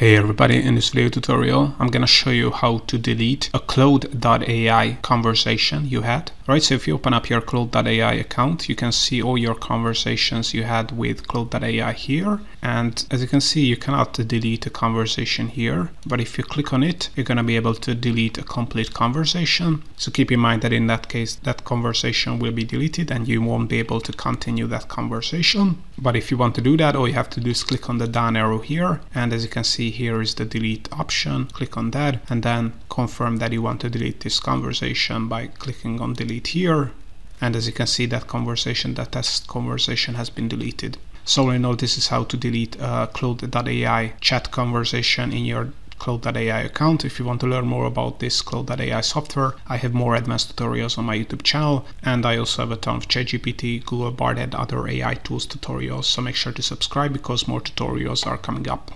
Hey everybody, in this video tutorial I'm gonna show you how to delete a Claude.ai conversation you had. Right, so if you open up your Claude.ai account you can see all your conversations you had with Claude.ai here. And as you can see you cannot delete a conversation here. But if you click on it you're gonna be able to delete a complete conversation. So keep in mind that in that case that conversation will be deleted and you won't be able to continue that conversation. But if you want to do that all you have to do is click on the down arrow here. And as you can see here is the delete option. Click on that and then confirm that you want to delete this conversation by clicking on delete here and as you can see that conversation that test conversation has been deleted so in all this is how to delete a Claude.ai chat conversation in your Claude.ai account. If you want to learn more about this Claude.ai software, I have more advanced tutorials on my YouTube channel, and I also have a ton of ChatGPT, Google Bard, and other AI tools tutorials. So make sure to subscribe because more tutorials are coming up.